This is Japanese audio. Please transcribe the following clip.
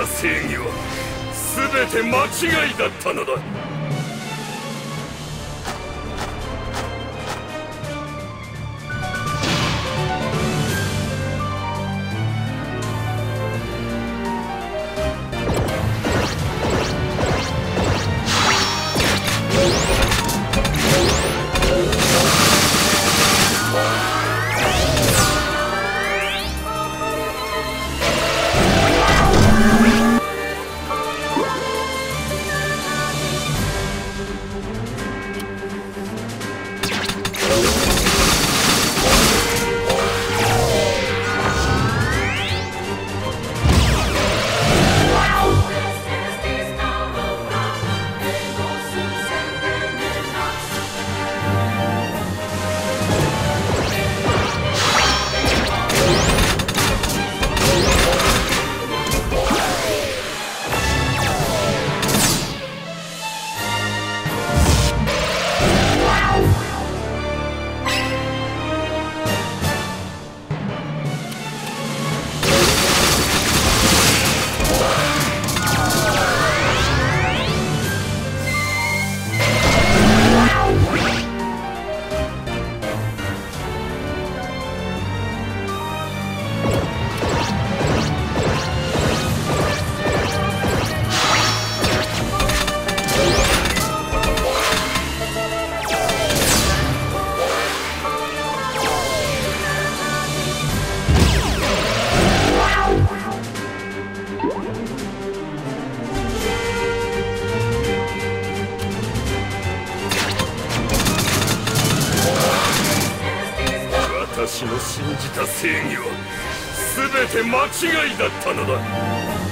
た正義は全て間違いだったのだ。私の信じた正義は全て間違いだったのだ。